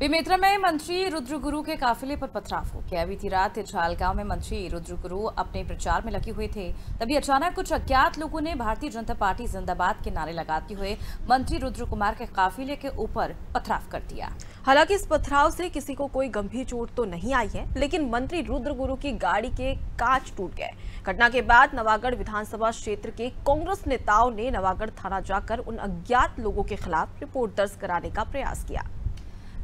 बेमेतरा में मंत्री रुद्र गुरु के काफिले पर पथराव हो गया। बीती रात झालगांव में मंत्री रुद्र गुरु अपने प्रचार में लगे हुए थे। तभी अचानक कुछ अज्ञात लोगों ने भारतीय जनता पार्टी जिंदाबाद के नारे लगाते हुए मंत्री रुद्र कुमार के काफिले के ऊपर पथराव कर दिया। हालाँकि इस पथराव से किसी को कोई गंभीर चोट तो नहीं आई है, लेकिन मंत्री रुद्र गुरु की गाड़ी के कांच टूट गए। घटना के बाद नवागढ़ विधानसभा क्षेत्र के कांग्रेस नेताओं ने नवागढ़ थाना जाकर उन अज्ञात लोगों के खिलाफ रिपोर्ट दर्ज कराने का प्रयास किया।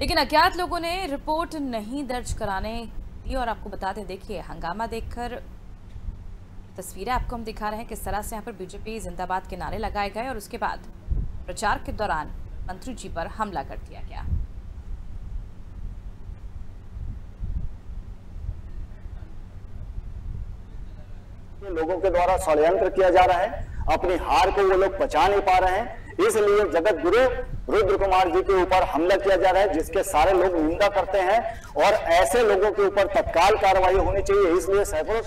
लेकिन अज्ञात लोगों ने रिपोर्ट नहीं दर्ज कराने दी और आपको बता दें देखिए, हंगामा देखकर तस्वीरें आपको हम दिखा रहे हैं किस तरह से यहाँ पर बीजेपी जिंदाबाद के नारे लगाए गए और उसके बाद प्रचार के दौरान मंत्री जी पर हमला कर दिया गया। लोगों के द्वारा षड्यंत्र किया जा रहा है, अपनी हार को वो लोग पचा नहीं पा रहे हैं। इसलिए जगत गुरु रुद्र कुमार जी के ऊपर हमला किया जा रहा है जिसके सारे लोग निंदा करते हैं और ऐसे लोगों के ऊपर तत्काल कार्रवाई होनी चाहिए। इसलिए सैकड़ों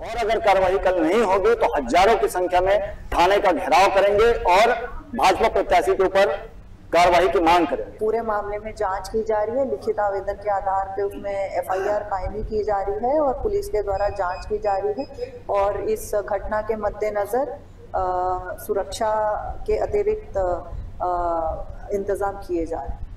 और अगर कार्रवाई कल नहीं होगी तो हज़ारों की संख्या में थाने का घेराव करेंगे और भाजपा प्रत्याशी के ऊपर कार्रवाई की मांग करेंगे। पूरे मामले में जाँच की जा रही है लिखित आवेदन के आधार पे उसमें एफआईआर कायमी की जा रही है और पुलिस के द्वारा जाँच की जा रही है और इस घटना के मद्देनजर सुरक्षा के अतिरिक्त इंतज़ाम किए जा रहे हैं।